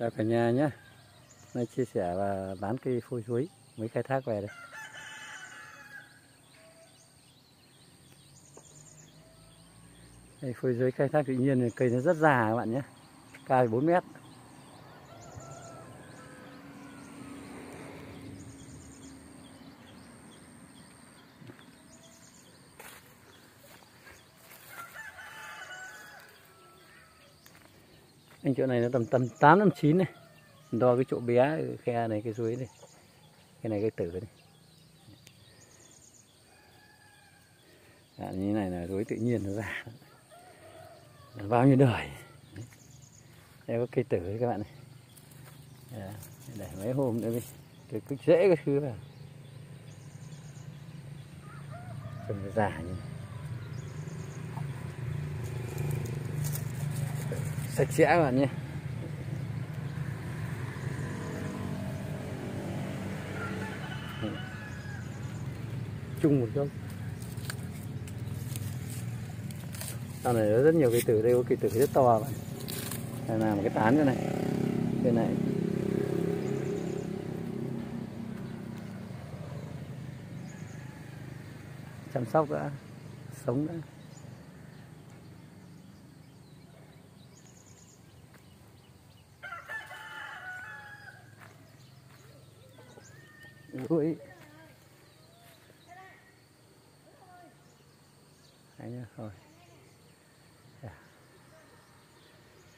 chào cả nhà nhé nay chia sẻ và bán cây phôi chuối mới khai thác về đây. Đây, phôi chuối khai thác tự nhiên cây nó rất già các bạn nhé cao 4 mét. Anh chỗ này nó tầm tầm tám năm chín này. Đo cái chỗ bé cái khe này cái suối này. Cái này cái tử này. À, như này là suối tự nhiên nó ra. Bao nhiêu đời. Đây có cây tử đấy các bạn này. À, để mấy hôm nữa đi. Cái cứ dễ cái thứ vào. Trông già như này. Sạch sẽ các bạn nhé. Chung một gốc sau này có rất nhiều cây tử đây có cây tử rất to bạn. Đây là một cái tán cái này. Cái này. Chăm sóc đã, sống đã. Ui. anh nhá, dạ.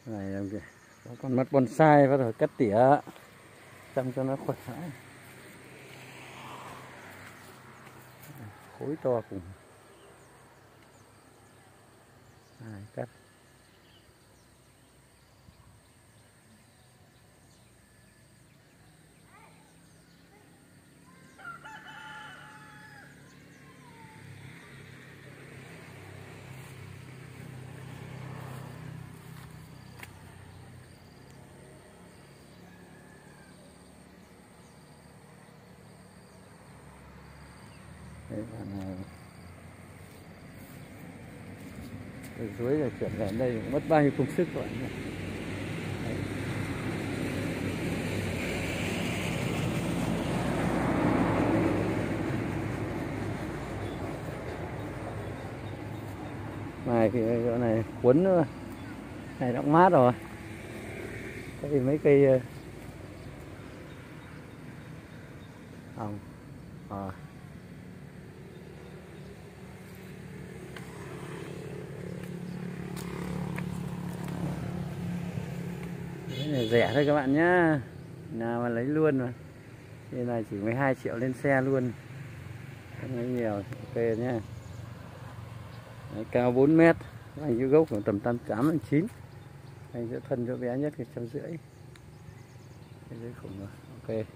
Này làm kìa. Có con mất bonsai bắt đầu cắt tỉa chăm cho nó khỏe. Khối to cùng. Này, cắt. Đấy, là từ dưới là chuyển về đây cũng mất bao nhiêu công sức rồi Đấy. này thì chỗ này cuốn nữa này đã mát rồi cái mấy cây ờ, hồng à. Ờ. này rẻ thôi các bạn nhá. Nào mà lấy luôn mà. Đây này chỉ 12 triệu lên xe luôn. Không lấy nhiều ok nhá. Đấy, cao 4 mét. Anh cái gốc khoảng tầm tám tám chín. Anh sẽ thân cho bé nhất thì trăm rưỡi. Dưới khủng rồi ok.